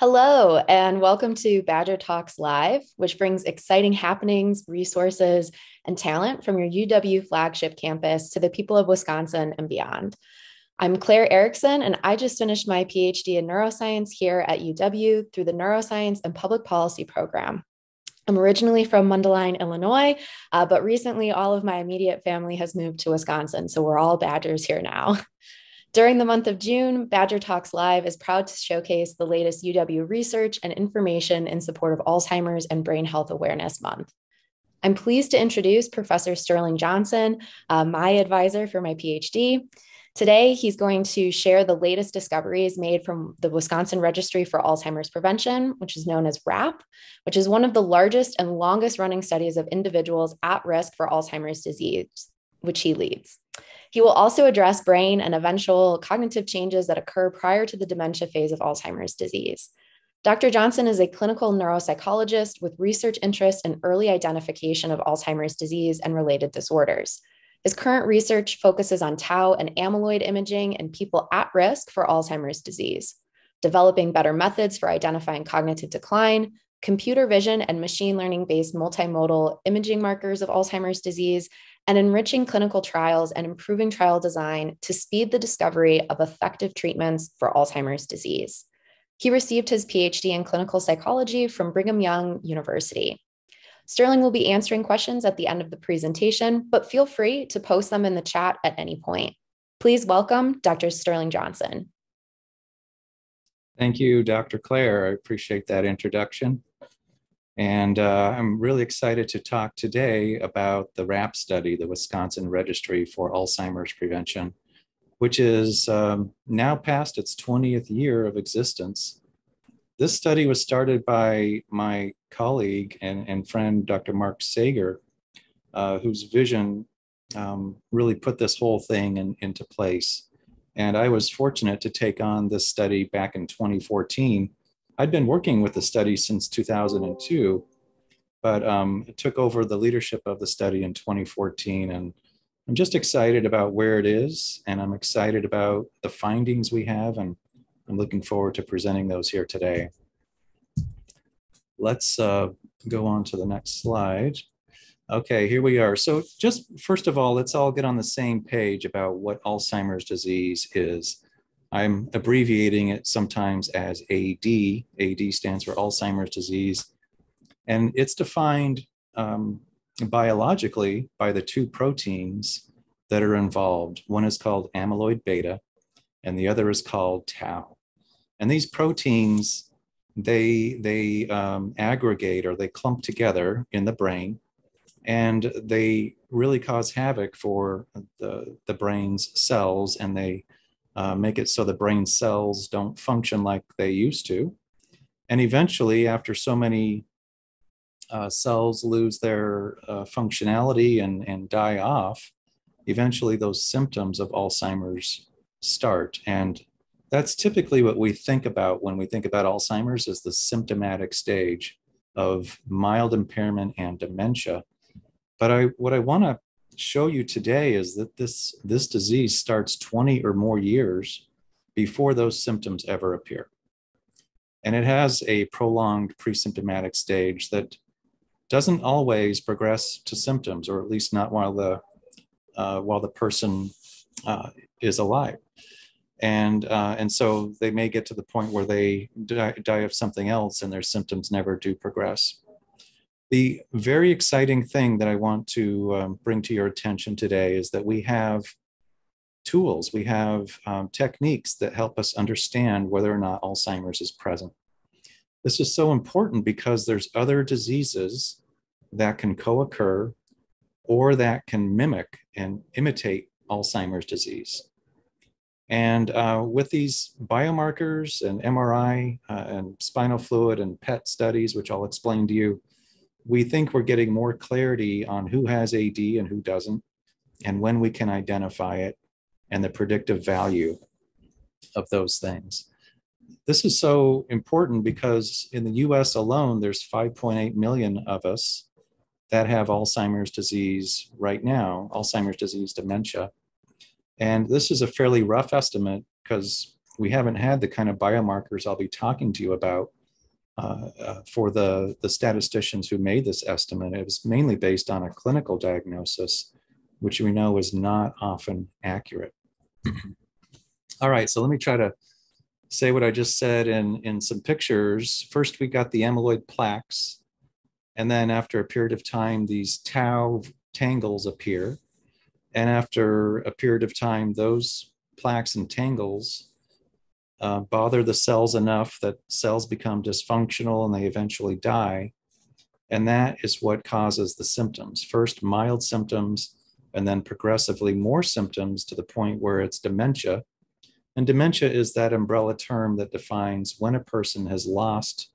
Hello, and welcome to Badger Talks Live, which brings exciting happenings, resources, and talent from your UW flagship campus to the people of Wisconsin and beyond. I'm Claire Erickson, and I just finished my PhD in neuroscience here at UW through the Neuroscience and Public Policy program. I'm originally from Mundelein, Illinois, uh, but recently all of my immediate family has moved to Wisconsin, so we're all Badgers here now. During the month of June, Badger Talks Live is proud to showcase the latest UW research and information in support of Alzheimer's and Brain Health Awareness Month. I'm pleased to introduce Professor Sterling Johnson, uh, my advisor for my PhD. Today, he's going to share the latest discoveries made from the Wisconsin Registry for Alzheimer's Prevention, which is known as WRAP, which is one of the largest and longest running studies of individuals at risk for Alzheimer's disease, which he leads. He will also address brain and eventual cognitive changes that occur prior to the dementia phase of Alzheimer's disease. Dr. Johnson is a clinical neuropsychologist with research interests in early identification of Alzheimer's disease and related disorders. His current research focuses on tau and amyloid imaging in people at risk for Alzheimer's disease, developing better methods for identifying cognitive decline, computer vision and machine learning based multimodal imaging markers of Alzheimer's disease, and enriching clinical trials and improving trial design to speed the discovery of effective treatments for Alzheimer's disease. He received his PhD in clinical psychology from Brigham Young University. Sterling will be answering questions at the end of the presentation, but feel free to post them in the chat at any point. Please welcome Dr. Sterling Johnson. Thank you, Dr. Claire. I appreciate that introduction. And uh, I'm really excited to talk today about the WRAP study, the Wisconsin Registry for Alzheimer's Prevention, which is um, now past its 20th year of existence. This study was started by my colleague and, and friend, Dr. Mark Sager, uh, whose vision um, really put this whole thing in, into place. And I was fortunate to take on this study back in 2014 I'd been working with the study since 2002, but um, took over the leadership of the study in 2014. And I'm just excited about where it is, and I'm excited about the findings we have, and I'm looking forward to presenting those here today. Let's uh, go on to the next slide. Okay, here we are. So just first of all, let's all get on the same page about what Alzheimer's disease is. I'm abbreviating it sometimes as AD. AD stands for Alzheimer's disease. And it's defined um, biologically by the two proteins that are involved. One is called amyloid beta, and the other is called tau. And these proteins, they, they um, aggregate or they clump together in the brain, and they really cause havoc for the, the brain's cells, and they uh, make it so the brain cells don't function like they used to. And eventually, after so many uh, cells lose their uh, functionality and, and die off, eventually those symptoms of Alzheimer's start. And that's typically what we think about when we think about Alzheimer's is the symptomatic stage of mild impairment and dementia. But I, what I want to show you today is that this, this disease starts 20 or more years before those symptoms ever appear. And it has a prolonged pre-symptomatic stage that doesn't always progress to symptoms, or at least not while the, uh, while the person uh, is alive. And, uh, and so they may get to the point where they die, die of something else and their symptoms never do progress. The very exciting thing that I want to um, bring to your attention today is that we have tools, we have um, techniques that help us understand whether or not Alzheimer's is present. This is so important because there's other diseases that can co occur or that can mimic and imitate Alzheimer's disease. And uh, with these biomarkers and MRI uh, and spinal fluid and PET studies, which I'll explain to you, we think we're getting more clarity on who has AD and who doesn't, and when we can identify it, and the predictive value of those things. This is so important because in the US alone, there's 5.8 million of us that have Alzheimer's disease right now, Alzheimer's disease dementia. And this is a fairly rough estimate because we haven't had the kind of biomarkers I'll be talking to you about uh, uh, for the, the statisticians who made this estimate, it was mainly based on a clinical diagnosis, which we know is not often accurate. All right, so let me try to say what I just said in, in some pictures. First, we got the amyloid plaques. And then after a period of time, these tau tangles appear. And after a period of time, those plaques and tangles uh, bother the cells enough that cells become dysfunctional and they eventually die. And that is what causes the symptoms. First, mild symptoms, and then progressively more symptoms to the point where it's dementia. And dementia is that umbrella term that defines when a person has lost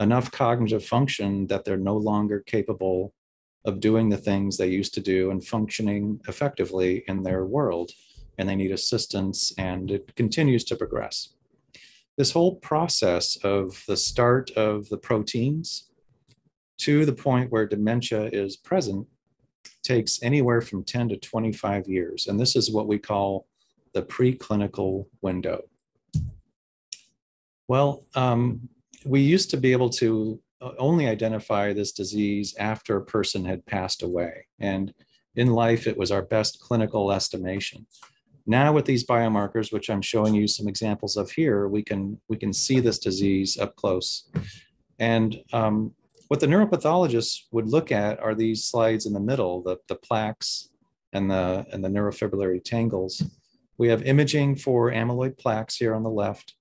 enough cognitive function that they're no longer capable of doing the things they used to do and functioning effectively in their world and they need assistance and it continues to progress. This whole process of the start of the proteins to the point where dementia is present takes anywhere from 10 to 25 years. And this is what we call the preclinical window. Well, um, we used to be able to only identify this disease after a person had passed away. And in life, it was our best clinical estimation. Now with these biomarkers, which I'm showing you some examples of here, we can, we can see this disease up close. And um, what the neuropathologists would look at are these slides in the middle, the, the plaques and the, and the neurofibrillary tangles. We have imaging for amyloid plaques here on the left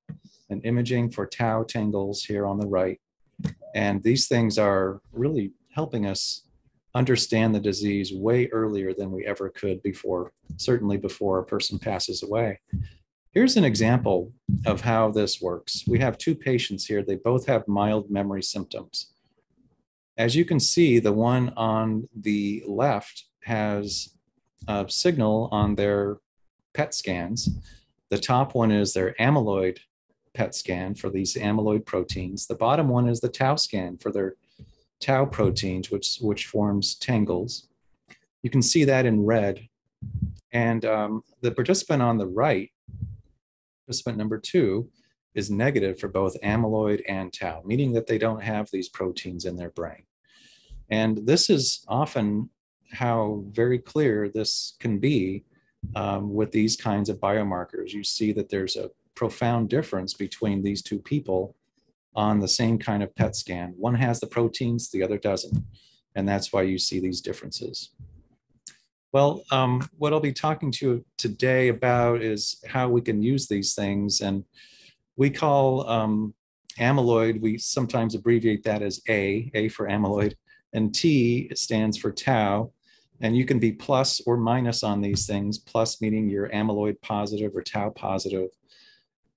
and imaging for tau tangles here on the right. And these things are really helping us understand the disease way earlier than we ever could before, certainly before a person passes away. Here's an example of how this works. We have two patients here. They both have mild memory symptoms. As you can see, the one on the left has a signal on their PET scans. The top one is their amyloid PET scan for these amyloid proteins. The bottom one is the tau scan for their tau proteins, which, which forms tangles. You can see that in red. And um, the participant on the right, participant number two, is negative for both amyloid and tau, meaning that they don't have these proteins in their brain. And this is often how very clear this can be um, with these kinds of biomarkers. You see that there's a profound difference between these two people on the same kind of PET scan. One has the proteins, the other doesn't. And that's why you see these differences. Well, um, what I'll be talking to you today about is how we can use these things. And we call um, amyloid, we sometimes abbreviate that as A, A for amyloid, and T stands for tau. And you can be plus or minus on these things, plus meaning you're amyloid positive or tau positive,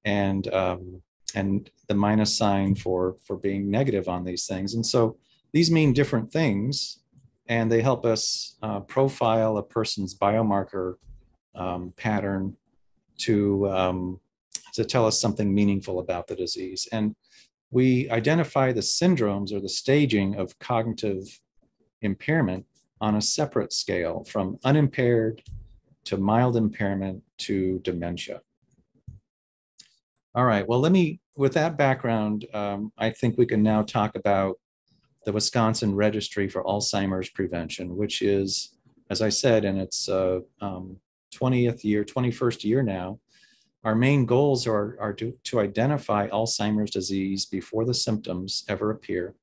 and um, and the minus sign for for being negative on these things. And so these mean different things, and they help us uh, profile a person's biomarker um, pattern to um, to tell us something meaningful about the disease. And we identify the syndromes or the staging of cognitive impairment on a separate scale from unimpaired to mild impairment to dementia. All right, well, let me, with that background, um, I think we can now talk about the Wisconsin Registry for Alzheimer's Prevention, which is, as I said, in its uh, um, 20th year, 21st year now. Our main goals are, are to, to identify Alzheimer's disease before the symptoms ever appear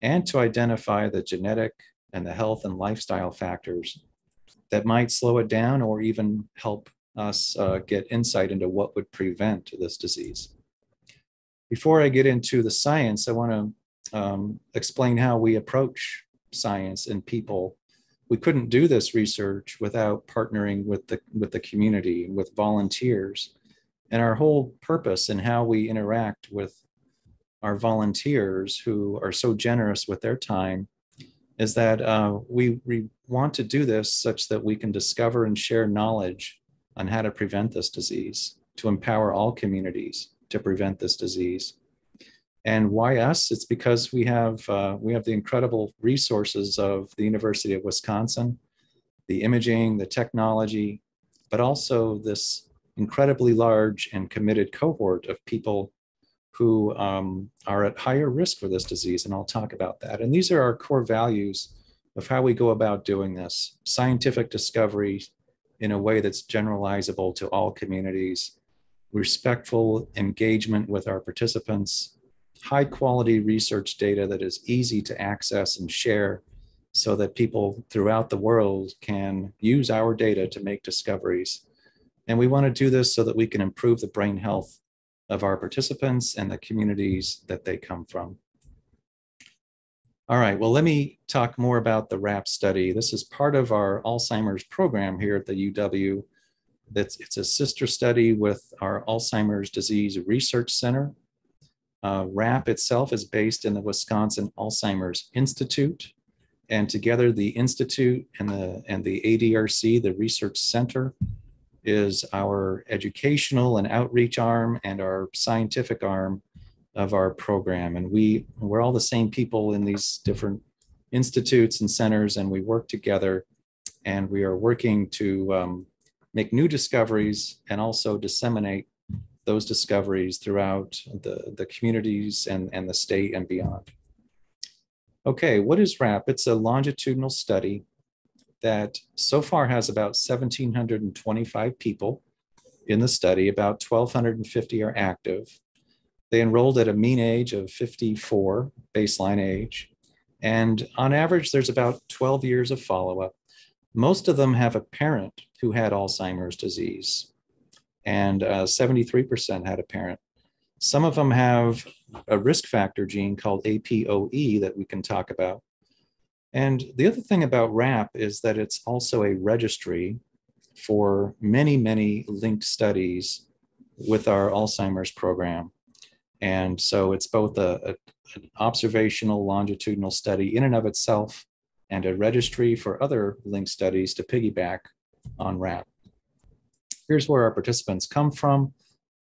and to identify the genetic and the health and lifestyle factors that might slow it down or even help us uh, get insight into what would prevent this disease. Before I get into the science, I want to um, explain how we approach science and people. We couldn't do this research without partnering with the with the community, with volunteers, and our whole purpose and how we interact with our volunteers who are so generous with their time is that uh, we, we want to do this such that we can discover and share knowledge on how to prevent this disease, to empower all communities to prevent this disease. And why us? It's because we have uh, we have the incredible resources of the University of Wisconsin, the imaging, the technology, but also this incredibly large and committed cohort of people who um, are at higher risk for this disease. And I'll talk about that. And these are our core values of how we go about doing this scientific discovery in a way that's generalizable to all communities, respectful engagement with our participants, high quality research data that is easy to access and share so that people throughout the world can use our data to make discoveries. And we want to do this so that we can improve the brain health of our participants and the communities that they come from. All right, well, let me talk more about the WRAP study. This is part of our Alzheimer's program here at the UW. That's, it's a sister study with our Alzheimer's Disease Research Center. Uh, WRAP itself is based in the Wisconsin Alzheimer's Institute. And together the Institute and the, and the ADRC, the Research Center, is our educational and outreach arm and our scientific arm of our program. And we, we're all the same people in these different institutes and centers, and we work together. And we are working to um, make new discoveries and also disseminate those discoveries throughout the, the communities and, and the state and beyond. Okay, what is WRAP? It's a longitudinal study that so far has about 1,725 people in the study, about 1,250 are active. They enrolled at a mean age of 54, baseline age. And on average, there's about 12 years of follow up. Most of them have a parent who had Alzheimer's disease, and uh, 73% had a parent. Some of them have a risk factor gene called APOE that we can talk about. And the other thing about WRAP is that it's also a registry for many, many linked studies with our Alzheimer's program. And so it's both a, a, an observational longitudinal study in and of itself and a registry for other linked studies to piggyback on WRAP. Here's where our participants come from.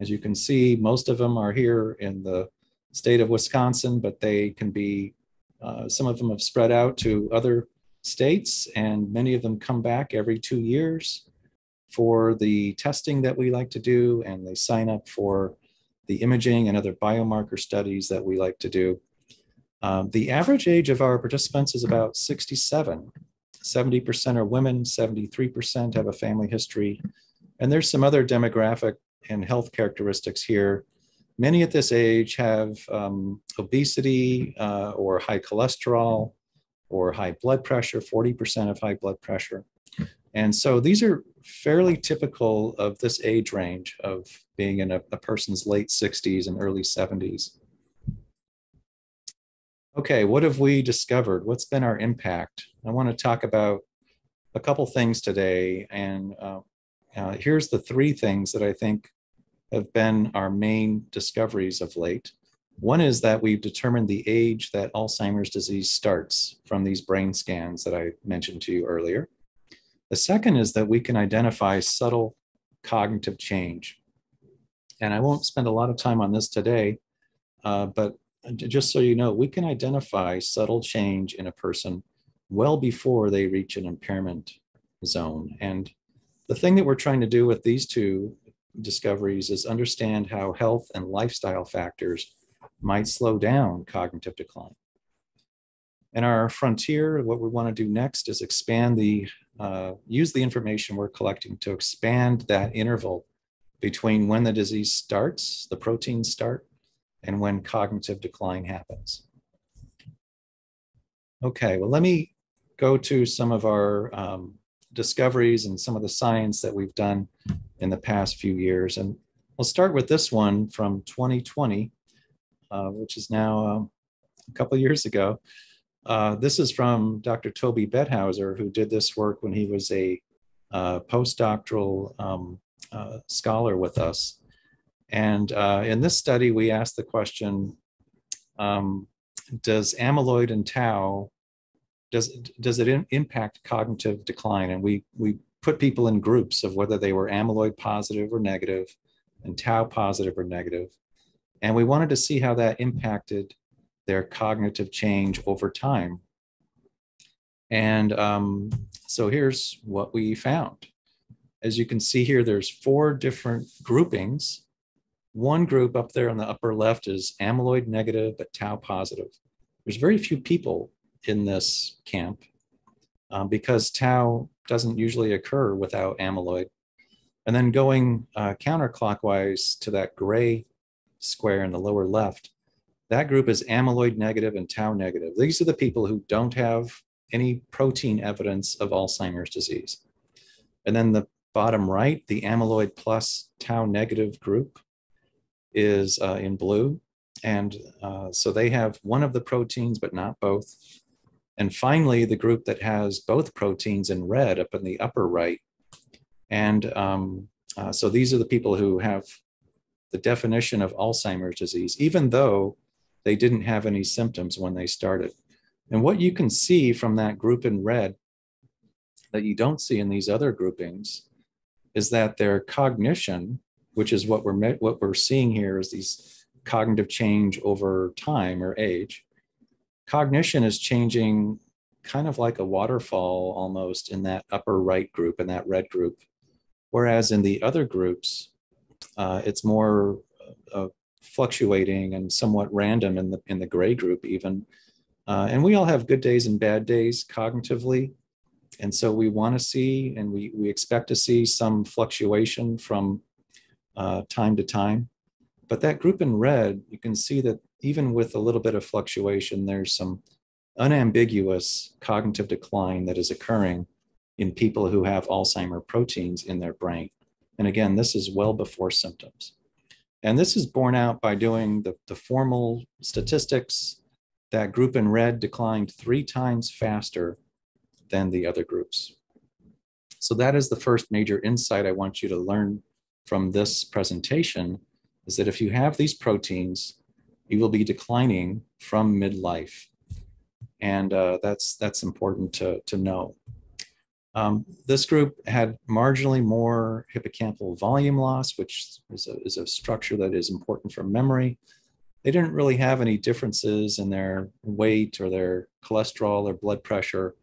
As you can see, most of them are here in the state of Wisconsin, but they can be uh, some of them have spread out to other states, and many of them come back every two years for the testing that we like to do, and they sign up for the imaging and other biomarker studies that we like to do. Um, the average age of our participants is about 67. 70% are women, 73% have a family history. And there's some other demographic and health characteristics here Many at this age have um, obesity uh, or high cholesterol or high blood pressure, 40% of high blood pressure. And so these are fairly typical of this age range of being in a, a person's late 60s and early 70s. Okay, what have we discovered? What's been our impact? I want to talk about a couple things today. And uh, uh, here's the three things that I think have been our main discoveries of late. One is that we've determined the age that Alzheimer's disease starts from these brain scans that I mentioned to you earlier. The second is that we can identify subtle cognitive change. And I won't spend a lot of time on this today, uh, but just so you know, we can identify subtle change in a person well before they reach an impairment zone. And the thing that we're trying to do with these two discoveries is understand how health and lifestyle factors might slow down cognitive decline. In our frontier, what we want to do next is expand the, uh, use the information we're collecting to expand that interval between when the disease starts, the proteins start, and when cognitive decline happens. Okay, well, let me go to some of our um, discoveries and some of the science that we've done in the past few years. And we'll start with this one from 2020, uh, which is now um, a couple years ago. Uh, this is from Dr. Tobey Betthauser, who did this work when he was a uh, postdoctoral um, uh, scholar with us. And uh, in this study, we asked the question um, Does amyloid and tau does does it in, impact cognitive decline? And we we put people in groups of whether they were amyloid positive or negative, and tau positive or negative, and we wanted to see how that impacted their cognitive change over time. And um, so here's what we found. As you can see here, there's four different groupings One group up there on the upper left is amyloid negative, but tau positive. There's very few people in this camp um, because tau doesn't usually occur without amyloid. And then going uh, counterclockwise to that gray square in the lower left, that group is amyloid negative and tau negative. These are the people who don't have any protein evidence of Alzheimer's disease. And then the bottom right, the amyloid plus tau negative group is uh, in blue. And uh, so they have one of the proteins, but not both. And finally, the group that has both proteins in red up in the upper right. And um, uh, so these are the people who have the definition of Alzheimer's disease, even though they didn't have any symptoms when they started. And what you can see from that group in red that you don't see in these other groupings is that their cognition, which is what we're what we're seeing here is these cognitive change over time or age. Cognition is changing kind of like a waterfall almost in that upper right group in that red group. Whereas in the other groups uh, it's more uh, fluctuating and somewhat random in the in the gray group even. Uh, and we all have good days and bad days cognitively. And so we want to see and we, we expect to see some fluctuation from uh, time to time but that group in red you can see that even with a little bit of fluctuation there's some unambiguous cognitive decline that is occurring in people who have Alzheimer proteins in their brain. And again, this is well before symptoms. And this is borne out by doing the, the formal statistics. That group in red declined three times faster than the other groups. So that is the first major insight I want you to learn from this presentation is that if you have these proteins, you will be declining from midlife and uh, that's that's important to, to know. Um, this group had marginally more hippocampal volume loss, which is a, is a structure that is important for memory. They didn't really have any differences in their weight or their cholesterol or blood pressure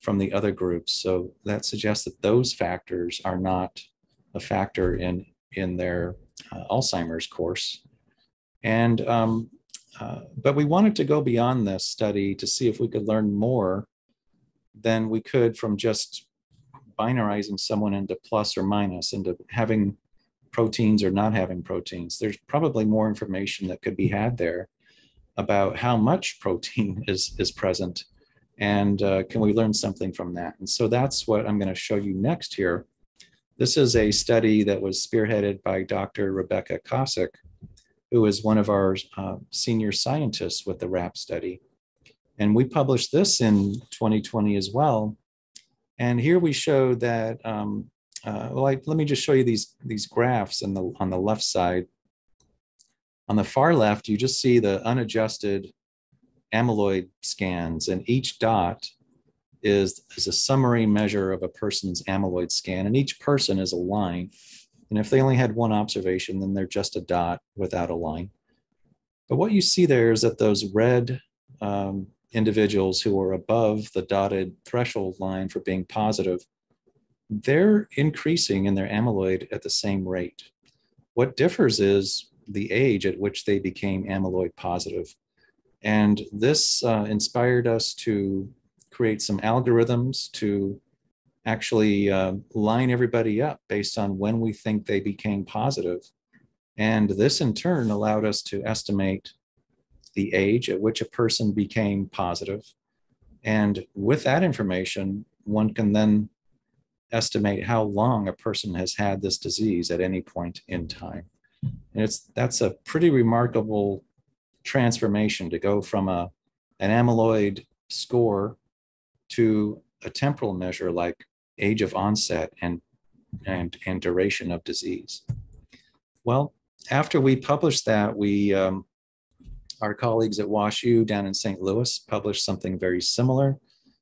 from the other groups. So that suggests that those factors are not a factor in, in their uh, Alzheimer's course. And um, uh, but we wanted to go beyond this study to see if we could learn more than we could from just binarizing someone into plus or minus, into having proteins or not having proteins. There's probably more information that could be had there about how much protein is, is present and uh, can we learn something from that? And so that's what I'm going to show you next here. This is a study that was spearheaded by Dr. Rebecca Koscik, who is one of our uh, senior scientists with the WRAP study. And we published this in 2020 as well. And here we show that, um, uh, well, I, let me just show you these, these graphs on the, on the left side. On the far left, you just see the unadjusted amyloid scans, and each dot is, is a summary measure of a person's amyloid scan, and each person is a line. And if they only had one observation, then they're just a dot without a line. But what you see there is that those red um, individuals who are above the dotted threshold line for being positive, they're increasing in their amyloid at the same rate. What differs is the age at which they became amyloid positive. And this uh, inspired us to create some algorithms to actually uh, line everybody up based on when we think they became positive. And this in turn allowed us to estimate the age at which a person became positive. And with that information, one can then estimate how long a person has had this disease at any point in time. And it's that's a pretty remarkable transformation to go from a an amyloid score to a temporal measure like age of onset and, and, and duration of disease. Well, after we published that, we, um, our colleagues at WashU down in St. Louis published something very similar.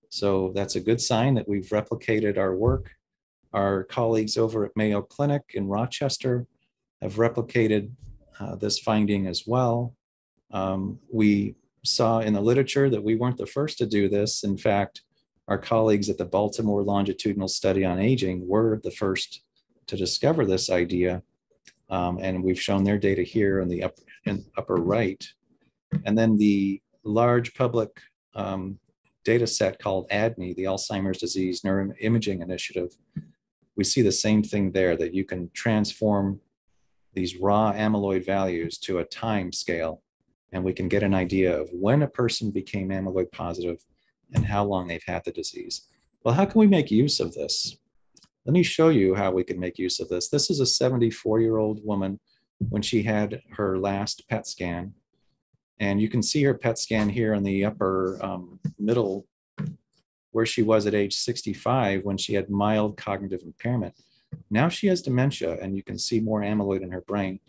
So that's a good sign that we've replicated our work. Our colleagues over at Mayo Clinic in Rochester have replicated uh, this finding as well. Um, we saw in the literature that we weren't the first to do this. In fact, our colleagues at the Baltimore Longitudinal Study on Aging were the first to discover this idea. Um, and we've shown their data here in the upper, in upper right. And then the large public um, data set called ADNI, the Alzheimer's Disease Neuroimaging Initiative, we see the same thing there that you can transform these raw amyloid values to a time scale and we can get an idea of when a person became amyloid positive and how long they've had the disease. Well, how can we make use of this? Let me show you how we can make use of this. This is a 74 year old woman when she had her last PET scan. And you can see her PET scan here in the upper um, middle where she was at age 65 when she had mild cognitive impairment. Now she has dementia and you can see more amyloid in her brain.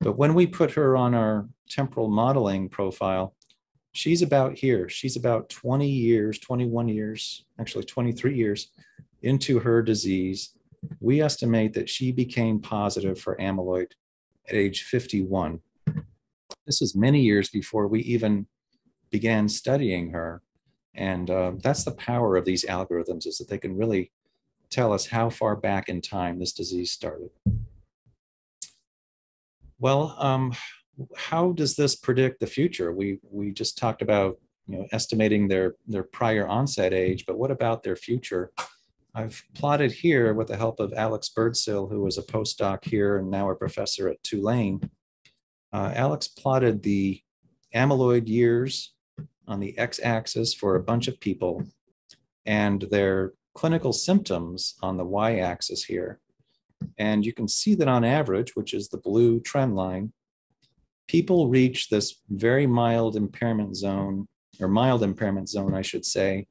But when we put her on our temporal modeling profile, she's about here. She's about 20 years, 21 years, actually 23 years into her disease. We estimate that she became positive for amyloid at age 51. This is many years before we even began studying her. And uh, that's the power of these algorithms is that they can really tell us how far back in time this disease started. Well, um, how does this predict the future? We we just talked about you know estimating their their prior onset age, but what about their future? I've plotted here with the help of Alex Birdsill, who was a postdoc here and now a professor at Tulane. Uh, Alex plotted the amyloid years on the x-axis for a bunch of people and their clinical symptoms on the y-axis here. And you can see that on average, which is the blue trend line, people reach this very mild impairment zone, or mild impairment zone, I should say,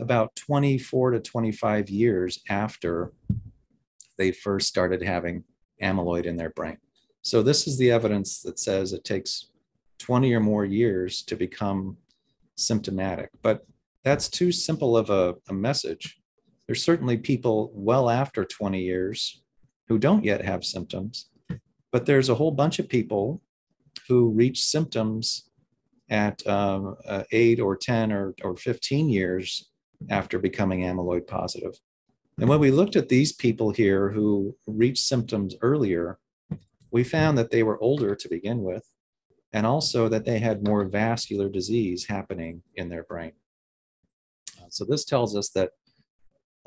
about 24 to 25 years after they first started having amyloid in their brain. So, this is the evidence that says it takes 20 or more years to become symptomatic. But that's too simple of a, a message. There's certainly people well after 20 years who don't yet have symptoms, but there's a whole bunch of people who reach symptoms at um, uh, eight or 10 or, or 15 years after becoming amyloid positive. And when we looked at these people here who reached symptoms earlier, we found that they were older to begin with, and also that they had more vascular disease happening in their brain. So this tells us that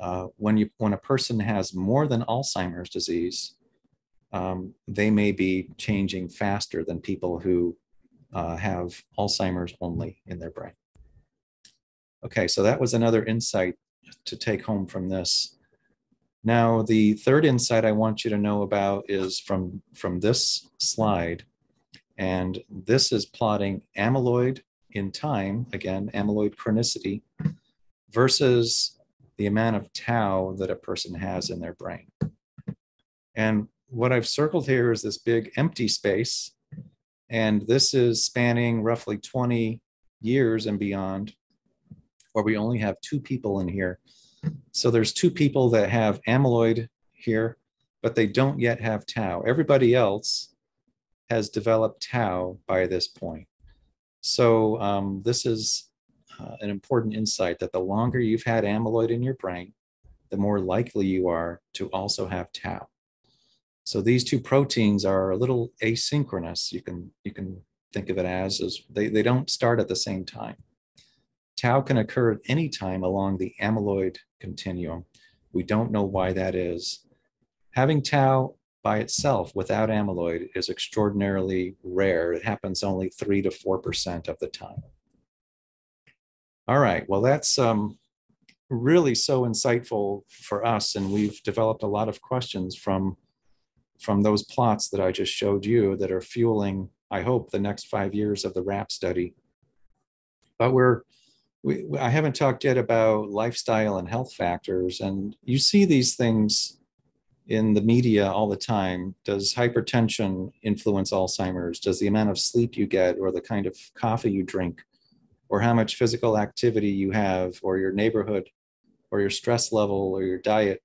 uh, when you when a person has more than Alzheimer's disease, um, they may be changing faster than people who uh, have Alzheimer's only in their brain. Okay, so that was another insight to take home from this. Now, the third insight I want you to know about is from, from this slide. And this is plotting amyloid in time, again, amyloid chronicity, versus the amount of tau that a person has in their brain. And what I've circled here is this big empty space. And this is spanning roughly 20 years and beyond, where we only have two people in here. So there's two people that have amyloid here, but they don't yet have tau. Everybody else has developed tau by this point. So um, this is uh, an important insight that the longer you've had amyloid in your brain, the more likely you are to also have tau. So these two proteins are a little asynchronous. You can you can think of it as, as they, they don't start at the same time. Tau can occur at any time along the amyloid continuum. We don't know why that is. Having tau by itself without amyloid is extraordinarily rare. It happens only 3 to 4% of the time. All right, well, that's um, really so insightful for us, and we've developed a lot of questions from from those plots that I just showed you that are fueling, I hope, the next five years of the WRAP study. But we're, we, I haven't talked yet about lifestyle and health factors. And you see these things in the media all the time. Does hypertension influence Alzheimer's? Does the amount of sleep you get or the kind of coffee you drink or how much physical activity you have or your neighborhood or your stress level or your diet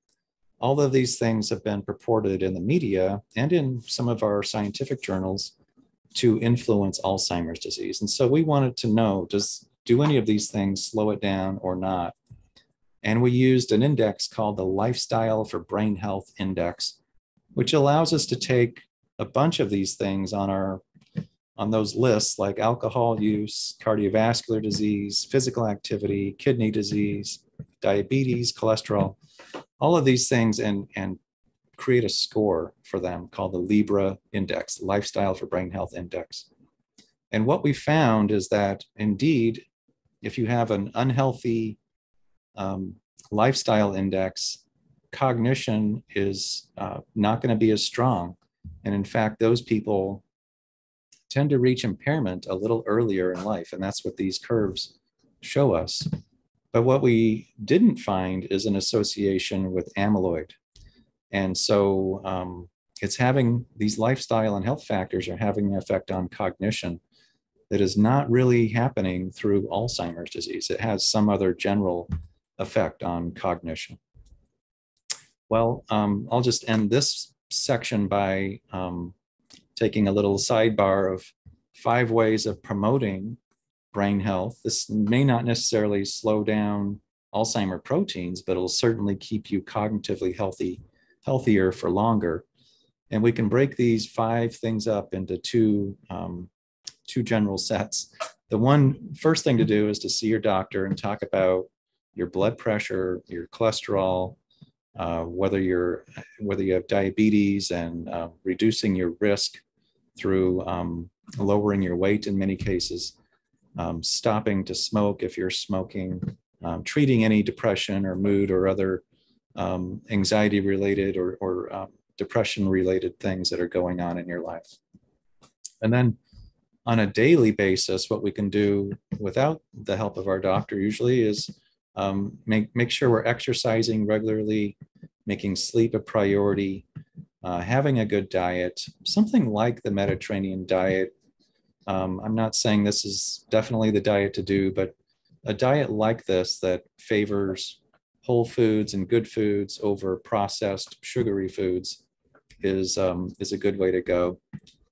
all of these things have been purported in the media and in some of our scientific journals to influence Alzheimer's disease. And so we wanted to know does do any of these things slow it down or not? And we used an index called the Lifestyle for Brain Health Index, which allows us to take a bunch of these things on our on those lists like alcohol use, cardiovascular disease, physical activity, kidney disease, diabetes, cholesterol, all of these things and, and create a score for them called the Libra Index, Lifestyle for Brain Health Index. And what we found is that indeed, if you have an unhealthy um, lifestyle index, cognition is uh, not going to be as strong. And in fact, those people tend to reach impairment a little earlier in life. And that's what these curves show us. But what we didn't find is an association with amyloid. And so um, it's having these lifestyle and health factors are having an effect on cognition that is not really happening through Alzheimer's disease. It has some other general effect on cognition. Well, um, I'll just end this section by um, taking a little sidebar of five ways of promoting brain health. This may not necessarily slow down Alzheimer proteins, but it'll certainly keep you cognitively healthy, healthier for longer. And we can break these five things up into two, um, two general sets. The one first thing to do is to see your doctor and talk about your blood pressure, your cholesterol, uh, whether you're whether you have diabetes and uh, reducing your risk through um, lowering your weight in many cases, um, stopping to smoke if you're smoking, um, treating any depression or mood or other um, anxiety related or, or um, depression related things that are going on in your life. And then on a daily basis, what we can do without the help of our doctor usually is um, make, make sure we're exercising regularly, making sleep a priority, uh, having a good diet, something like the Mediterranean diet. Um, I'm not saying this is definitely the diet to do, but a diet like this that favors whole foods and good foods over processed sugary foods is, um, is a good way to go.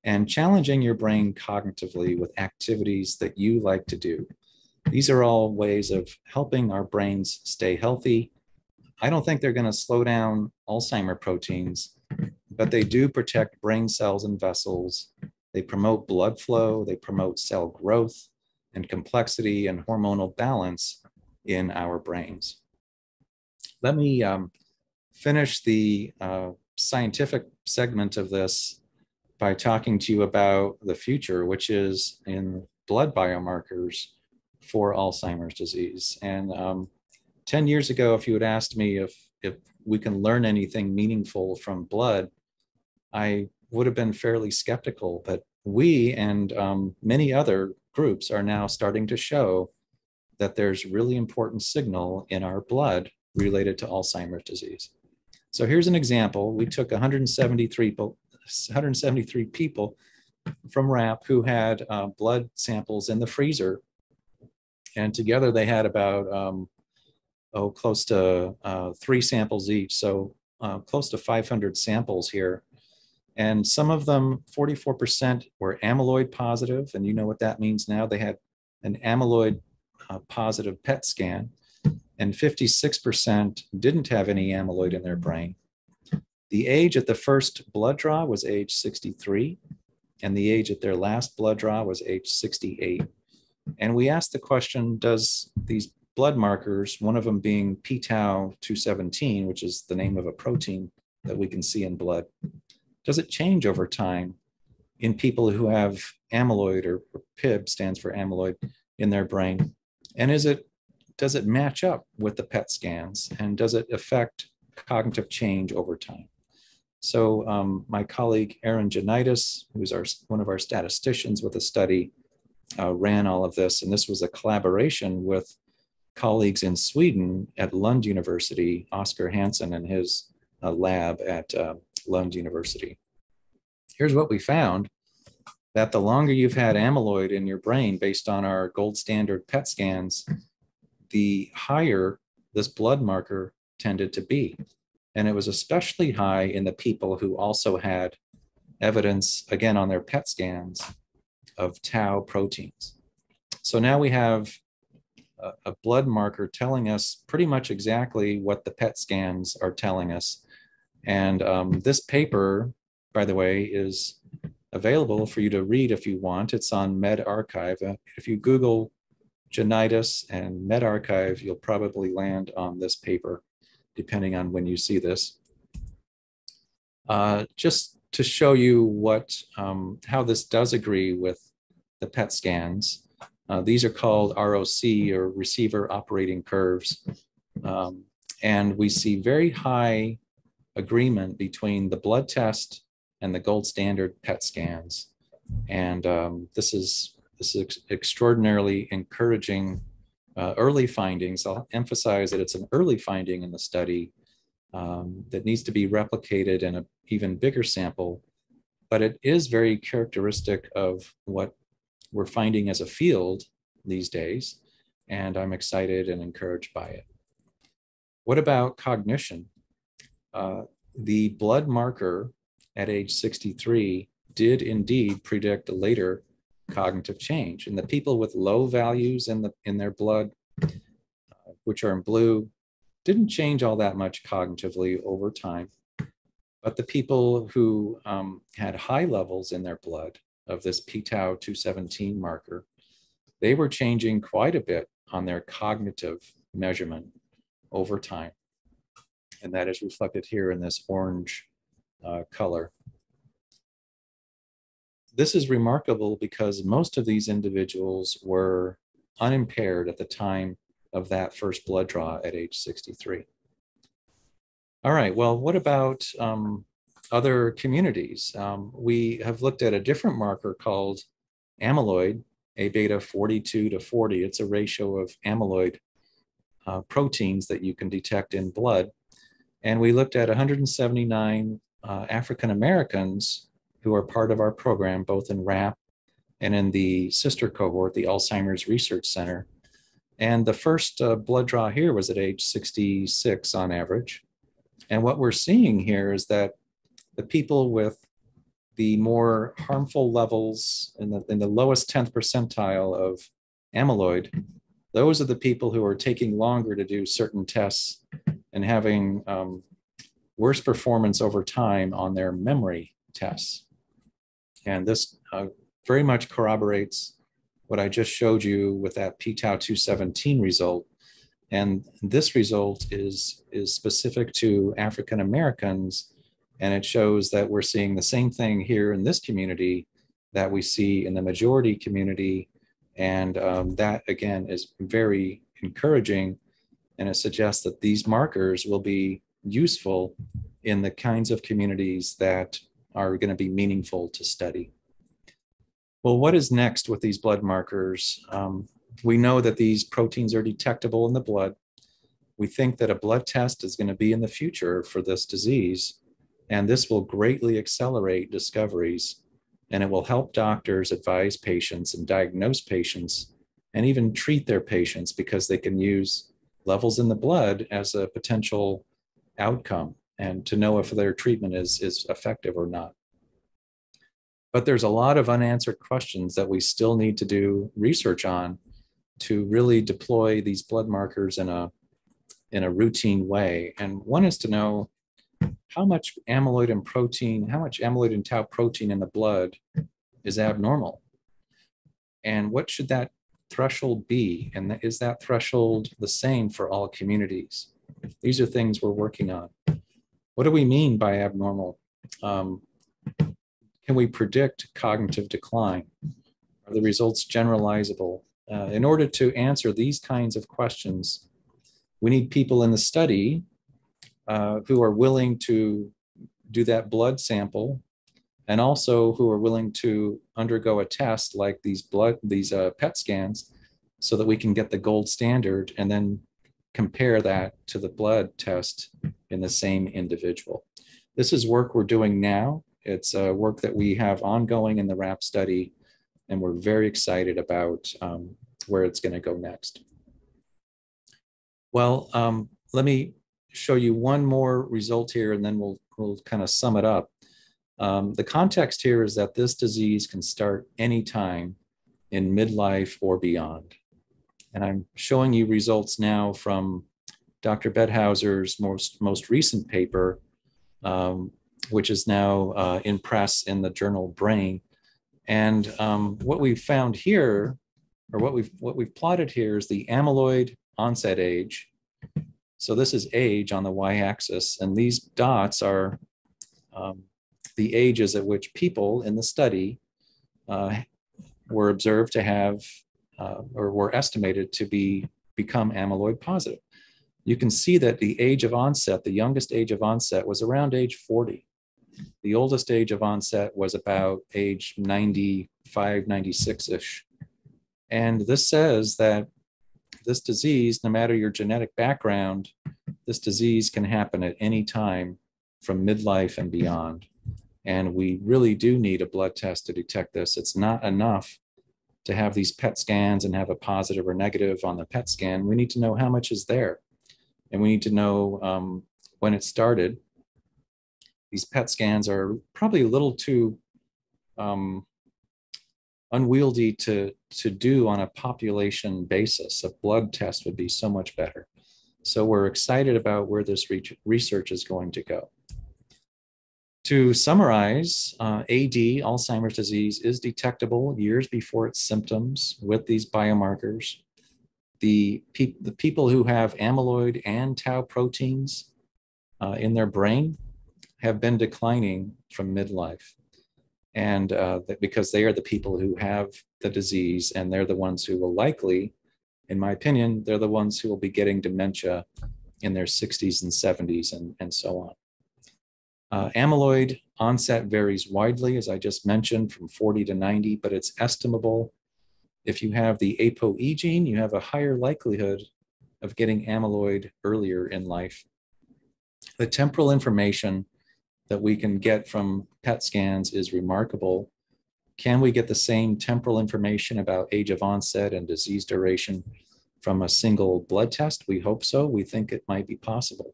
And challenging your brain cognitively with activities that you like to do. These are all ways of helping our brains stay healthy. I don't think they're going to slow down Alzheimer proteins, but they do protect brain cells and vessels. They promote blood flow, they promote cell growth and complexity and hormonal balance in our brains. Let me um, finish the uh, scientific segment of this by talking to you about the future, which is in blood biomarkers for Alzheimer's disease. And um, 10 years ago, if you had asked me if, if we can learn anything meaningful from blood, I would have been fairly skeptical. But we and um, many other groups are now starting to show that there's really important signal in our blood related to Alzheimer's disease. So here's an example. We took 173 people, 173 people from WRAP who had uh, blood samples in the freezer and together they had about um, oh close to uh, three samples each, so uh, close to 500 samples here. And some of them, 44% were amyloid positive, and you know what that means now. They had an amyloid uh, positive PET scan, and 56% didn't have any amyloid in their brain. The age at the first blood draw was age 63, and the age at their last blood draw was age 68. And we asked the question, does these blood markers, one of them being p-tau 217, which is the name of a protein that we can see in blood, does it change over time in people who have amyloid or, PIB stands for amyloid in their brain? And is it does it match up with the PET scans and does it affect cognitive change over time? So um, my colleague Erin Jonaitis, who's our, one of our statisticians with a study, uh, ran all of this. And this was a collaboration with colleagues in Sweden at Lund University, Oskar Hansson and his uh, lab at uh, Lund University. Here's what we found that the longer you've had amyloid in your brain based on our gold standard PET scans, the higher this blood marker tended to be. And it was especially high in the people who also had evidence, again, on their PET scans of tau proteins. So now we have a, a blood marker telling us pretty much exactly what the PET scans are telling us. And um, this paper by the way, is available for you to read if you want. It's on medRxiv. Uh, if you Google Jonaitis and medRxiv, you'll probably land on this paper, depending on when you see this. Uh, just to show you what um, how this does agree with the PET scans. Uh, these are called ROC or receiver operating curves. Um, and we see very high agreement between the blood test and the gold standard PET scans. And um, this is this is ex extraordinarily encouraging uh, early findings. I'll emphasize that it's an early finding in the study um, that needs to be replicated in an even bigger sample, but it is very characteristic of what we're finding as a field these days, and I'm excited and encouraged by it. What about cognition? Uh, the blood marker at age 63 did indeed predict later cognitive change. And the people with low values in, the, in their blood, uh, which are in blue, didn't change all that much cognitively over time. But the people who um, had high levels in their blood of this p-tau 217 marker, they were changing quite a bit on their cognitive measurement over time. And that is reflected here in this orange uh, color. This is remarkable because most of these individuals were unimpaired at the time of that first blood draw at age 63. All right, well, what about um, other communities? Um, we have looked at a different marker called amyloid, A beta 42 to 40. It's a ratio of amyloid uh, proteins that you can detect in blood. And we looked at 179 uh, African Americans who are part of our program, both in WRAP and in the sister cohort, the Alzheimer's Research Center. And the first uh, blood draw here was at age 66 on average. And what we're seeing here is that the people with the more harmful levels in the, in the lowest 10th percentile of amyloid, those are the people who are taking longer to do certain tests and having um, worse performance over time on their memory tests. And this uh, very much corroborates what I just showed you with that p-tau 217 result. And this result is, is specific to African Americans, and it shows that we're seeing the same thing here in this community that we see in the majority community. And um, that, again, is very encouraging. And it suggests that these markers will be useful in the kinds of communities that are going to be meaningful to study. Well, what is next with these blood markers? Um, we know that these proteins are detectable in the blood. We think that a blood test is going to be in the future for this disease, and this will greatly accelerate discoveries, and it will help doctors advise patients and diagnose patients and even treat their patients because they can use levels in the blood as a potential outcome and to know if their treatment is, is effective or not. But there's a lot of unanswered questions that we still need to do research on to really deploy these blood markers in a, in a routine way. And one is to know how much amyloid and protein, how much amyloid and tau protein in the blood is abnormal. And what should that threshold be? And is that threshold the same for all communities? These are things we're working on. What do we mean by abnormal? Um, can we predict cognitive decline? Are the results generalizable? Uh, in order to answer these kinds of questions, we need people in the study uh, who are willing to do that blood sample and also who are willing to undergo a test like these blood these uh, PET scans so that we can get the gold standard and then compare that to the blood test in the same individual. This is work we're doing now. It's a work that we have ongoing in the WRAP study, and we're very excited about um, where it's going to go next. Well, um, let me show you one more result here, and then we'll, we'll kind of sum it up. Um, the context here is that this disease can start anytime in midlife or beyond. And I'm showing you results now from Dr. Betthauser's most, most recent paper, um, which is now uh, in press in the journal Brain. And um, what we've found here, or what we've what we've plotted here, is the amyloid onset age. So this is age on the y-axis, and these dots are um, the ages at which people in the study uh, were observed to have uh, or were estimated to be become amyloid positive. You can see that the age of onset, the youngest age of onset was around age 40. The oldest age of onset was about age 95, 96-ish. And this says that this disease, no matter your genetic background, this disease can happen at any time from midlife and beyond. And we really do need a blood test to detect this. It's not enough to have these PET scans and have a positive or negative on the PET scan. We need to know how much is there. And we need to know um, when it started. These PET scans are probably a little too um, unwieldy to, to do on a population basis. A blood test would be so much better. So we're excited about where this research is going to go. To summarize, uh, AD, Alzheimer's disease, is detectable years before its symptoms with these biomarkers. The, pe the people who have amyloid and tau proteins uh, in their brain have been declining from midlife. And uh, because they are the people who have the disease and they're the ones who will likely, in my opinion, they're the ones who will be getting dementia in their 60s and 70s and, and so on. Uh, amyloid onset varies widely, as I just mentioned, from 40 to 90, but it's estimable. If you have the ApoE gene, you have a higher likelihood of getting amyloid earlier in life. The temporal information that we can get from PET scans is remarkable. Can we get the same temporal information about age of onset and disease duration from a single blood test? We hope so. We think it might be possible.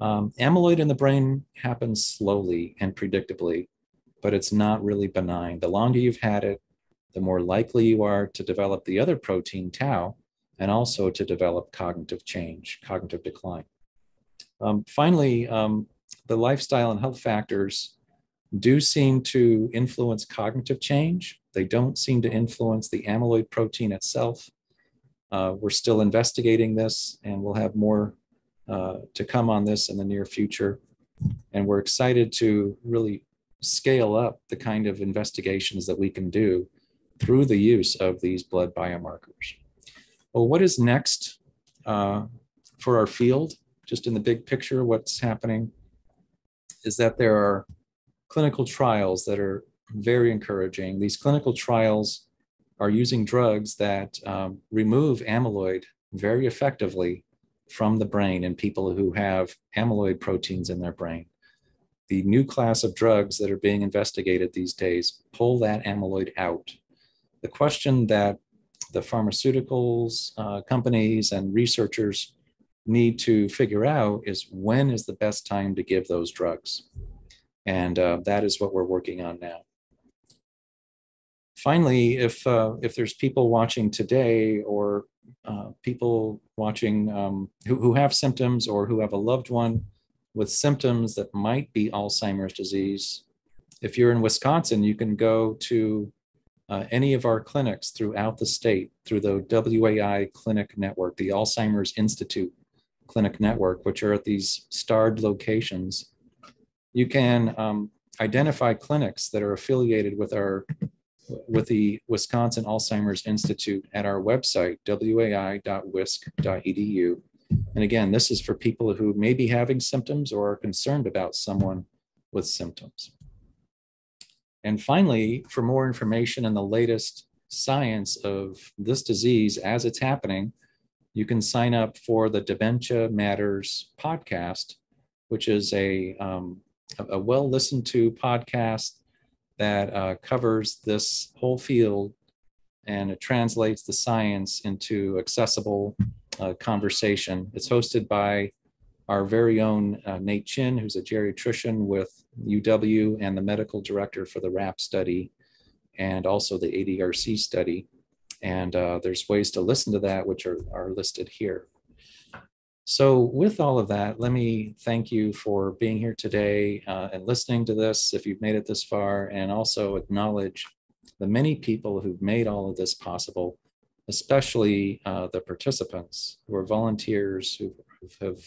Um, amyloid in the brain happens slowly and predictably, but it's not really benign. The longer you've had it, the more likely you are to develop the other protein, tau, and also to develop cognitive change, cognitive decline. Um, finally, um, the lifestyle and health factors do seem to influence cognitive change. They don't seem to influence the amyloid protein itself. Uh, we're still investigating this, and we'll have more uh, to come on this in the near future. And we're excited to really scale up the kind of investigations that we can do through the use of these blood biomarkers. Well, what is next uh, for our field? Just in the big picture, what's happening is that there are clinical trials that are very encouraging. These clinical trials are using drugs that um, remove amyloid very effectively from the brain in people who have amyloid proteins in their brain. The new class of drugs that are being investigated these days pull that amyloid out. The question that the pharmaceuticals uh, companies and researchers need to figure out is when is the best time to give those drugs? And uh, that is what we're working on now. Finally, if, uh, if there's people watching today or uh, people watching um, who, who have symptoms or who have a loved one with symptoms that might be Alzheimer's disease. If you're in Wisconsin, you can go to uh, any of our clinics throughout the state through the WAI Clinic Network, the Alzheimer's Institute Clinic Network, which are at these starred locations. You can um, identify clinics that are affiliated with our with the Wisconsin Alzheimer's Institute at our website, wai.wisc.edu. And again, this is for people who may be having symptoms or are concerned about someone with symptoms. And finally, for more information on the latest science of this disease as it's happening, you can sign up for the Dementia Matters podcast, which is a, um, a well listened to podcast that uh, covers this whole field and it translates the science into accessible uh, conversation. It's hosted by our very own uh, Nate Chin, who's a geriatrician with UW and the medical director for the WRAP study and also the ADRC study. And uh, there's ways to listen to that, which are, are listed here. So, with all of that, let me thank you for being here today uh, and listening to this if you've made it this far, and also acknowledge the many people who've made all of this possible, especially uh, the participants who are volunteers who, have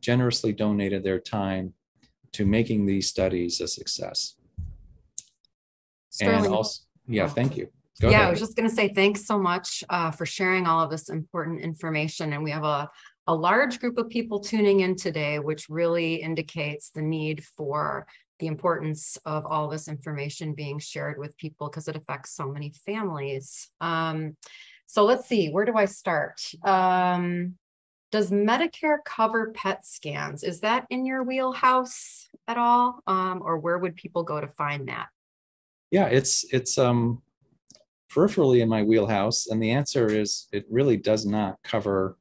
generously donated their time to making these studies a success. Sterling. And also, yeah, Oh. thank you. Go yeah, I was just going to say thanks so much uh, for sharing all of this important information. And we have a, a large group of people tuning in today, which really indicates the need for the importance of all this information being shared with people because it affects so many families. Um, so let's see, where do I start? Um, does Medicare cover PET scans? Is that in your wheelhouse at all? Um, or where would people go to find that? Yeah, it's it's um peripherally in my wheelhouse, and the answer is it really does not cover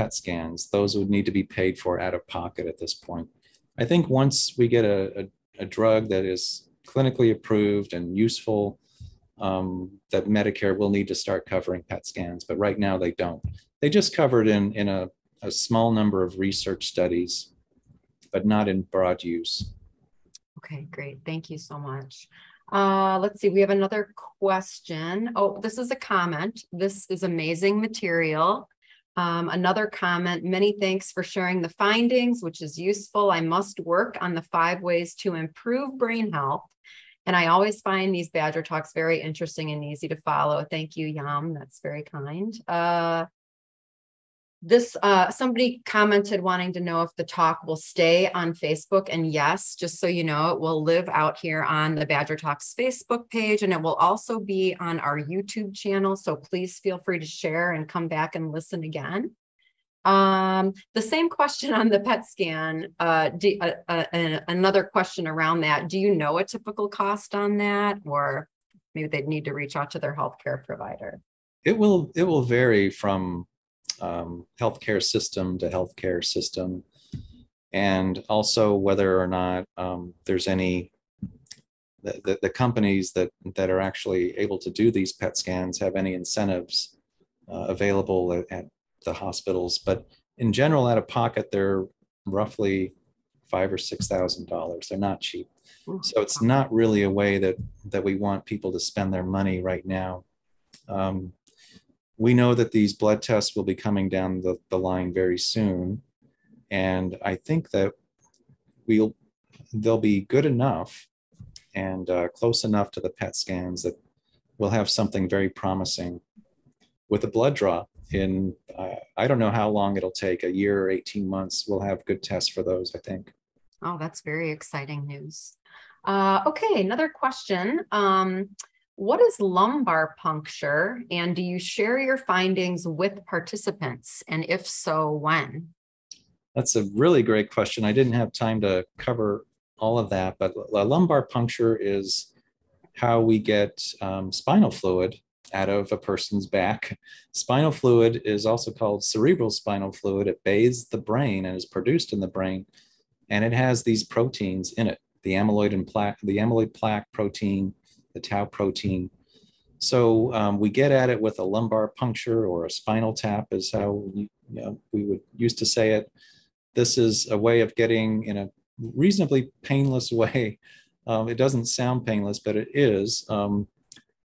PET scans. Those would need to be paid for out of pocket at this point. I think once we get a, a, a drug that is clinically approved and useful, um, that Medicare will need to start covering PET scans, but right now they don't. They just covered in in a, a small number of research studies, but not in broad use. Okay, great. Thank you so much. Uh, let's see, we have another question. Oh, this is a comment. This is amazing material. Um, another comment, many thanks for sharing the findings, which is useful. I must work on the five ways to improve brain health. And I always find these Badger Talks very interesting and easy to follow. Thank you, Yam. That's very kind. Uh, this uh somebody commented wanting to know if the talk will stay on Facebook and yes just so you know it will live out here on the Badger Talks Facebook page and it will also be on our YouTube channel so please feel free to share and come back and listen again. Um the same question on the PET scan uh, do, uh, uh another question around that do you know a typical cost on that or maybe they'd need to reach out to their healthcare provider? It will it will vary from um, healthcare system to healthcare system, and also whether or not um, there's any the, the, the companies that that are actually able to do these PET scans have any incentives uh, available at, at the hospitals. But in general, out of pocket, they're roughly five or six thousand dollars. They're not cheap. So it's not really a way that that we want people to spend their money right now. Um, we know that these blood tests will be coming down the, the line very soon. And I think that we'll they'll be good enough and uh, close enough to the PET scans that we'll have something very promising with a blood draw in uh, I don't know how long it'll take a year or 18 months. We'll have good tests for those, I think. Oh, that's very exciting news. Uh, okay, another question. Um, what is lumbar puncture and do you share your findings with participants? And if so, when? That's a really great question. I didn't have time to cover all of that, but lumbar puncture is how we get um, spinal fluid out of a person's back. Spinal fluid is also called cerebral spinal fluid. It bathes the brain and is produced in the brain, and it has these proteins in it: the amyloid and plaque, the amyloid plaque protein, the tau protein. So um, we get at it with a lumbar puncture or a spinal tap, is how you know, we would used to say it. This is a way of getting in a reasonably painless way. Um, it doesn't sound painless, but it is. Um,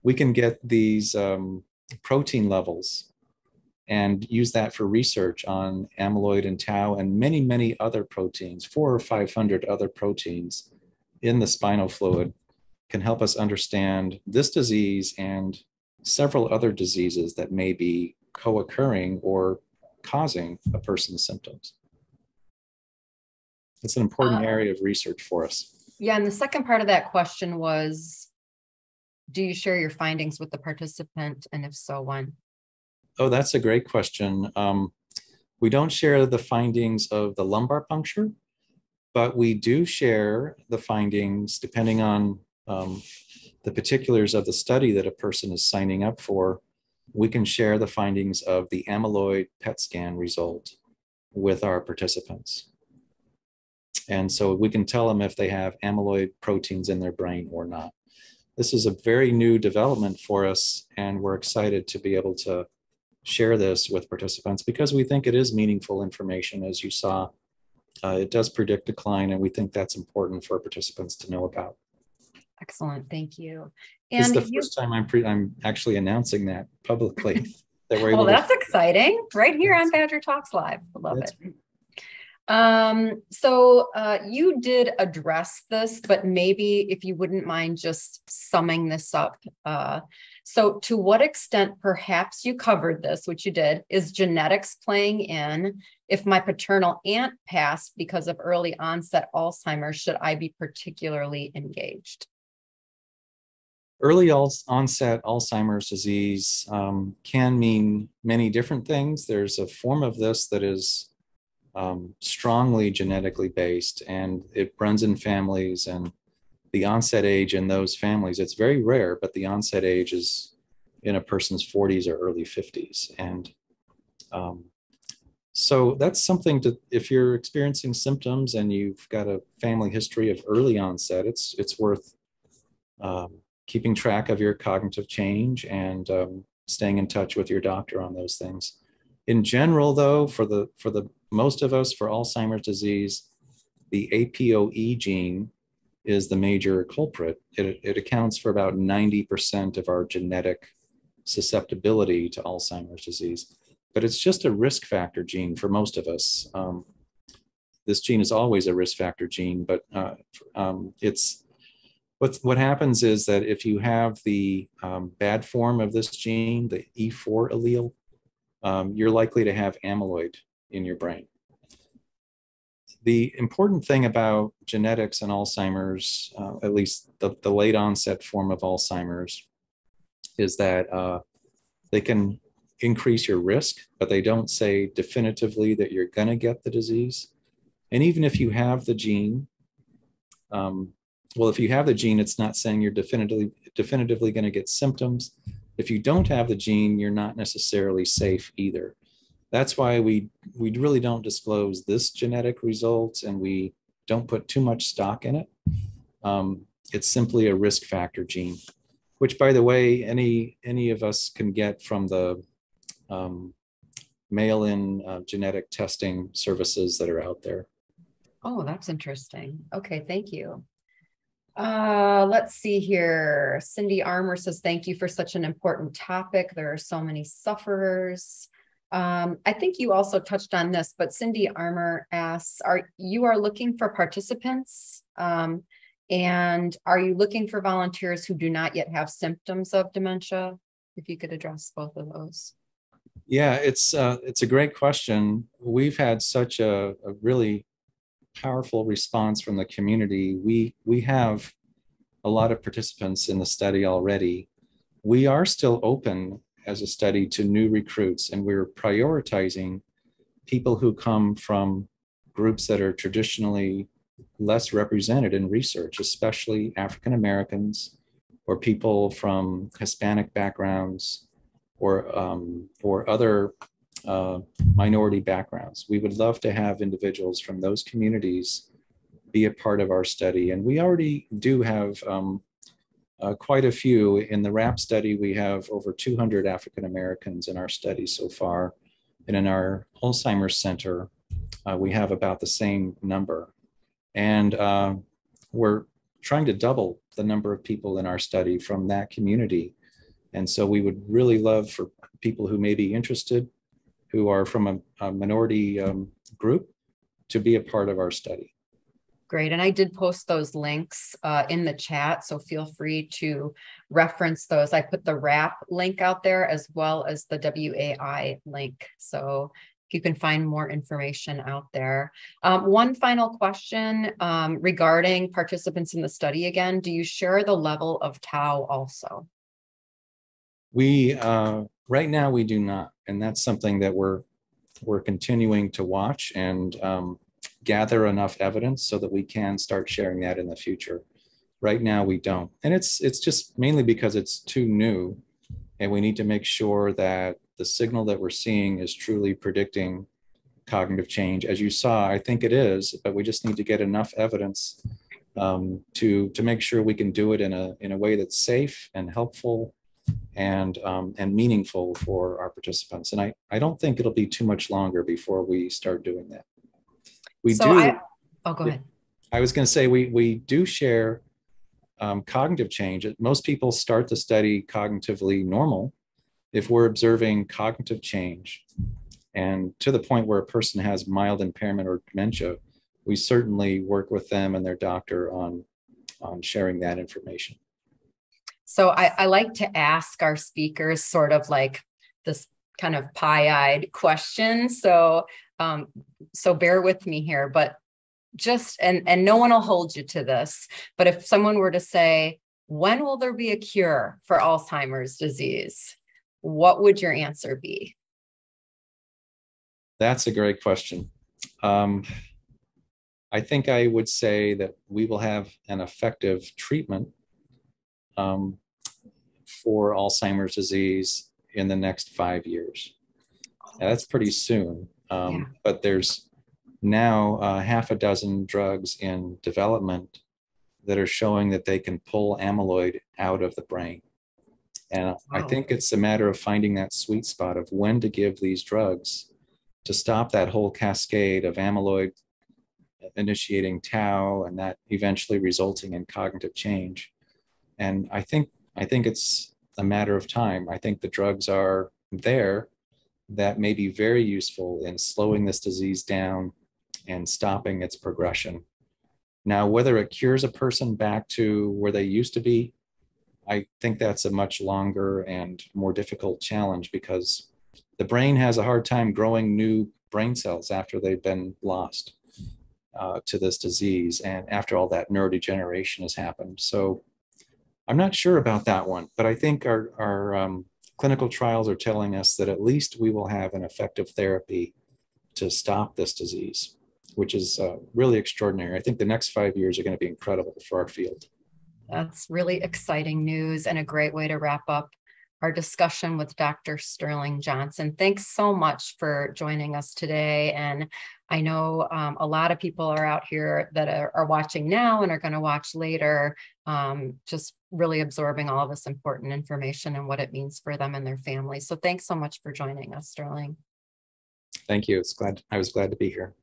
we can get these um, protein levels and use that for research on amyloid and tau and many, many other proteins, four or 500 other proteins in the spinal fluid can help us understand this disease and several other diseases that may be co-occurring or causing a person's symptoms. It's an important Uh, area of research for us. Yeah, and the second part of that question was, do you share your findings with the participant? And if so, when? Oh, that's a great question. Um, we don't share the findings of the lumbar puncture, but we do share the findings depending on um, the particulars of the study that a person is signing up for. We can share the findings of the amyloid PET scan result with our participants. And so we can tell them if they have amyloid proteins in their brain or not. This is a very new development for us, and we're excited to be able to share this with participants because we think it is meaningful information, as you saw. Uh, it does predict decline, and we think that's important for participants to know about. Excellent, thank you. This is the you, first time I'm pre- I'm actually announcing that publicly. that we're well, able to- that's exciting, right here on Badger Talks Live. I Love That's it. Um, so uh, you did address this, but maybe if you wouldn't mind just summing this up. Uh, so to what extent perhaps you covered this, which you did, is genetics playing in? If my paternal aunt passed because of early onset Alzheimer's, should I be particularly engaged? Early onset Alzheimer's disease um, can mean many different things. There's a form of this that is um, strongly genetically based and it runs in families and the onset age in those families, it's very rare, but the onset age is in a person's 40s or early 50s. And um, so that's something to, if you're experiencing symptoms and you've got a family history of early onset, it's, it's worth um, keeping track of your cognitive change and um, staying in touch with your doctor on those things. In general, though, for the for the most of us for Alzheimer's disease, the APOE gene is the major culprit. It, it accounts for about 90% of our genetic susceptibility to Alzheimer's disease. But it's just a risk factor gene for most of us. Um, this gene is always a risk factor gene, but uh, um, it's What's, what happens is that if you have the um, bad form of this gene, the E4 allele, um, you're likely to have amyloid in your brain. The important thing about genetics and Alzheimer's, uh, at least the, the late onset form of Alzheimer's, is that uh, they can increase your risk, but they don't say definitively that you're going to get the disease. And even if you have the gene, um, well, if you have the gene, it's not saying you're definitively definitively going to get symptoms. If you don't have the gene, you're not necessarily safe either. That's why we we really don't disclose this genetic result, and we don't put too much stock in it. Um, it's simply a risk factor gene, which, by the way, any any of us can get from the um, mail-in uh, genetic testing services that are out there. Oh, that's interesting. Okay, thank you. Uh, let's see here. Cindy Armour says, thank you for such an important topic. There are so many sufferers. Um, I think you also touched on this, but Cindy Armour asks, are you are looking for participants? Um, and are you looking for volunteers who do not yet have symptoms of dementia? If you could address both of those. Yeah, it's uh, it's a great question. We've had such a, a really powerful response from the community. We we have a lot of participants in the study already. We are still open as a study to new recruits, and we're prioritizing people who come from groups that are traditionally less represented in research, especially African Americans or people from Hispanic backgrounds or um, or other uh, minority backgrounds. We would love to have individuals from those communities be a part of our study. And we already do have um, uh, quite a few. In the WRAP study, we have over 200 African Americans in our study so far. And in our Alzheimer's Center, uh, we have about the same number. And uh, we're trying to double the number of people in our study from that community. And so we would really love for people who may be interested who are from a, a minority um, group to be a part of our study. Great. And I did post those links uh, in the chat, so feel free to reference those. I put the WRAP link out there as well as the WAI link. So you can find more information out there. Um, one final question um, regarding participants in the study again. Do you share the level of tau also? We, uh, right now, we do not. And that's something that we're, we're continuing to watch and um, gather enough evidence so that we can start sharing that in the future. Right now, we don't. And it's, it's just mainly because it's too new. And we need to make sure that the signal that we're seeing is truly predicting cognitive change. As you saw, I think it is, but we just need to get enough evidence um, to to make sure we can do it in a in a way that's safe and helpful and um, and meaningful for our participants. And I, I don't think it'll be too much longer before we start doing that. We So do. I- Oh, go ahead. I was going to say we we do share um, cognitive change. Most people start the study cognitively normal. If we're observing cognitive change, and to the point where a person has mild impairment or dementia, we certainly work with them and their doctor on on sharing that information. So I, I like to ask our speakers sort of like this kind of pie-eyed question. So um, so bear with me here, but just and and no one will hold you to this, but if someone were to say, when will there be a cure for Alzheimer's disease? What would your answer be? That's a great question. Um, I think I would say that we will have an effective treatment um, for Alzheimer's disease in the next five years. Now, that's pretty soon, um, Yeah. but there's now uh, half a dozen drugs in development that are showing that they can pull amyloid out of the brain. And I think it's a matter of finding that sweet spot of when to give these drugs to stop that whole cascade of amyloid initiating tau and that eventually resulting in cognitive change. And I think I think it's a matter of time. I think the drugs are there that may be very useful in slowing this disease down and stopping its progression. Now, whether it cures a person back to where they used to be, I think that's a much longer and more difficult challenge because the brain has a hard time growing new brain cells after they've been lost uh, to this disease and after all that neurodegeneration has happened. So I'm not sure about that one, but I think our, our um, clinical trials are telling us that at least we will have an effective therapy to stop this disease, which is uh, really extraordinary. I think the next five years are going to be incredible for our field. That's really exciting news and a great way to wrap up our discussion with Dr. Sterling Johnson. Thanks so much for joining us today. And I know um, a lot of people are out here that are, are watching now and are going to watch later, um, just really absorbing all this important information and what it means for them and their families. So thanks so much for joining us, Sterling. Thank you. It's glad I was glad to be here.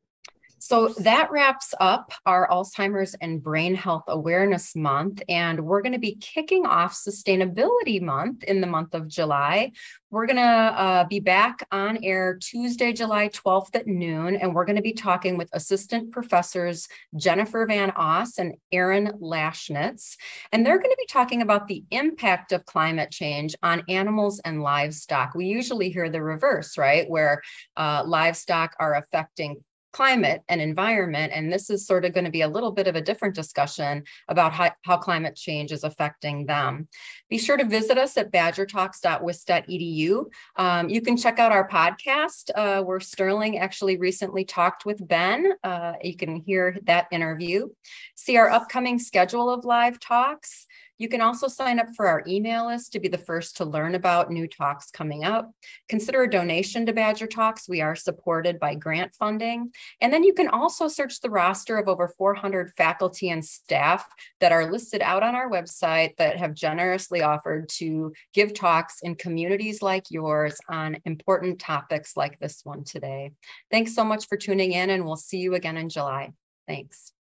So that wraps up our Alzheimer's and Brain Health Awareness Month. And we're going to be kicking off Sustainability Month in the month of July. We're going to uh, be back on air Tuesday, July 12th at noon. And we're going to be talking with Assistant Professors Jennifer Van Os and Aaron Lashnitz. And they're going to be talking about the impact of climate change on animals and livestock. We usually hear the reverse, right? Where uh, livestock are affecting climate and environment. And this is sort of going to be a little bit of a different discussion about how, how climate change is affecting them. Be sure to visit us at badgertalks.wisc.edu. Um, you can check out our podcast uh, where Sterling actually recently talked with Ben. Uh, you can hear that interview. See our upcoming schedule of live talks. You can also sign up for our email list to be the first to learn about new talks coming up. Consider a donation to Badger Talks. We are supported by grant funding. And then you can also search the roster of over 400 faculty and staff that are listed out on our website that have generously offered to give talks in communities like yours on important topics like this one today. Thanks so much for tuning in, and we'll see you again in July. Thanks.